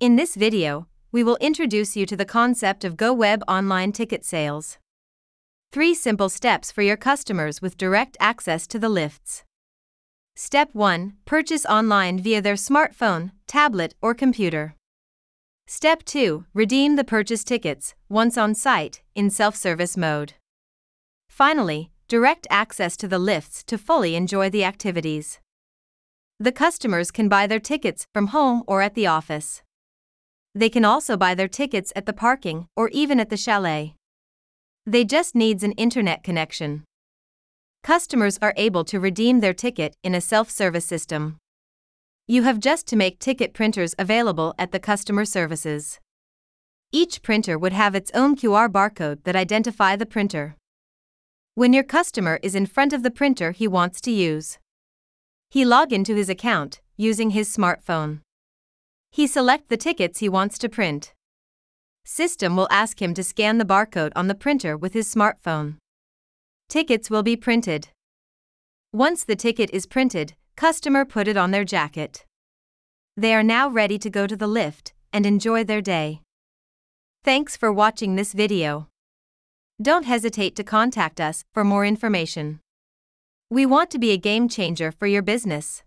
In this video, we will introduce you to the concept of GoWeb online ticket sales. Three simple steps for your customers with direct access to the lifts. Step 1 Purchase online via their smartphone, tablet, or computer. Step 2 Redeem the purchase tickets, once on site, in self service mode. Finally, direct access to the lifts to fully enjoy the activities. The customers can buy their tickets from home or at the office. They can also buy their tickets at the parking or even at the chalet. They just needs an internet connection. Customers are able to redeem their ticket in a self-service system. You have just to make ticket printers available at the customer services. Each printer would have its own QR barcode that identify the printer. When your customer is in front of the printer he wants to use, he log into his account using his smartphone. He select the tickets he wants to print. System will ask him to scan the barcode on the printer with his smartphone. Tickets will be printed. Once the ticket is printed, customer put it on their jacket. They are now ready to go to the lift and enjoy their day. Thanks for watching this video. Don't hesitate to contact us for more information. We want to be a game changer for your business.